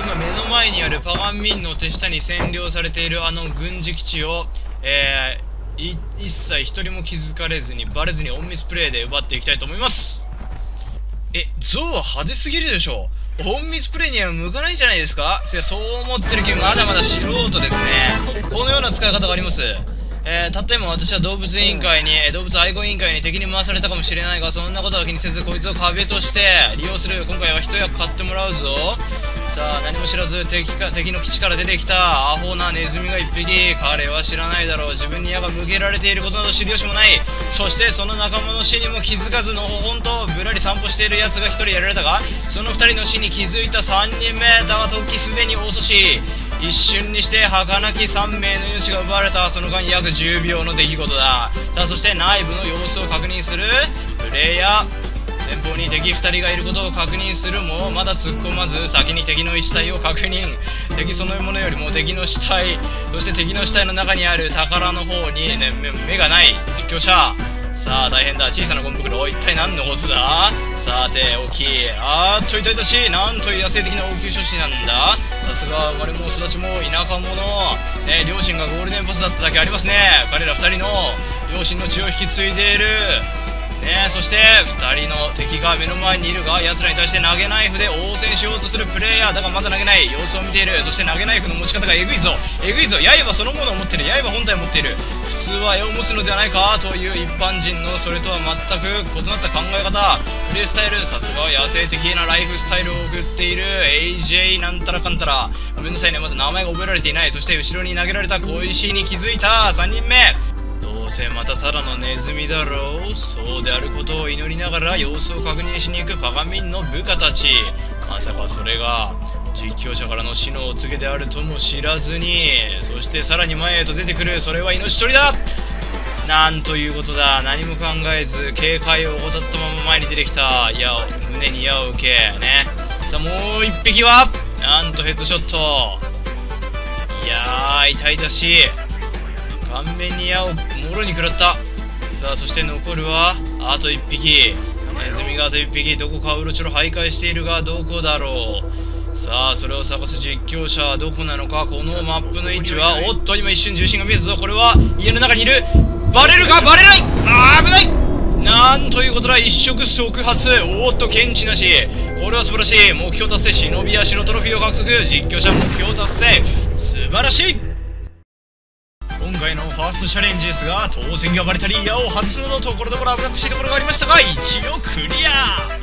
今目の前にあるパガンミンの手下に占領されているあの軍事基地を、えー、一切一人も気づかれずにバレずに隠密プレイで奪っていきたいと思います。えゾウは派手すぎるでしょ隠密プレイには向かないんじゃないですか？いやそう思ってるけどまだまだ素人ですね。このような使い方があります。えー、たった今私は動物委員会に、動物愛護委員会に敵に回されたかもしれないがそんなことは気にせずこいつを壁として利用する。今回は一役買ってもらうぞ。さあ何も知らず敵か敵の基地から出てきたアホなネズミが1匹。彼は知らないだろう。自分に矢が向けられていることなど知る由もない。そしてその仲間の死にも気づかずのほほんとぶらり散歩している奴が1人やられたがその2人の死に気づいた3人目。だが時すでに遅し一瞬にして儚き3名の命が奪われた。その間約10秒の出来事だ。さあそして内部の様子を確認するプレイヤー。前方に敵2人がいることを確認するもまだ突っ込まず先に敵の死体を確認。敵そのものよりも敵の死体そして敵の死体の中にある宝の方に、ね、目がない。実況者。さあ大変だ。小さなゴミ袋一体何のことだ。さて大きいあーっと痛々し。いなんという野生的な応急処置なんだ。さすが生まれも育ちも田舎者。ね両親がゴールデンボスだっただけありますね。彼ら2人の両親の血を引き継いでいる。ねそして2人の敵が目の前にいるが奴らに対して投げナイフで応戦しようとするプレイヤーだがまだ投げない。様子を見ている。そして投げナイフの持ち方がえぐいぞ。えぐいぞ。刃そのものを持ってる。刃本体を持っている。普通は絵を持つのではないかという一般人のそれとは全く異なった考え方。プレイスタイルさすがは野生的なライフスタイルを送っている。AJ なんたらかんたら。ごめんなさいね。まだ名前が覚えられていない。そして後ろに投げられた小石に気づいた。3人目。うせまたただのネズミだろう。そうであることを祈りながら様子を確認しに行くパガミンの部下たち。まさかそれが実況者からの死のお告げであるとも知らずに。そしてさらに前へと出てくるそれは命取りだ。なんということだ。何も考えず警戒を怠ったまま前に出てきた。いや胸に矢を受けね。さあもう一匹は？なんとヘッドショット。いやー痛々しい。顔面に矢をもろに食らった。さあそして残るはあと1匹。ネズミがあと1匹。どこかうろちょろ徘徊しているがどこだろう。さあそれを探す実況者はどこなのか。このマップの位置はおっと今一瞬重心が見えたぞ。これは家の中にいる。バレるか？バレない！あー危ない！なんということだ。一触即発。おっと検知なし。これは素晴らしい。目標達成。忍び足のトロフィーを獲得。実況者目標達成。素晴らしい今回のファーストチャレンジですが当選がバレたり矢を外すなどところどころ危なくしいところがありましたが一応クリア。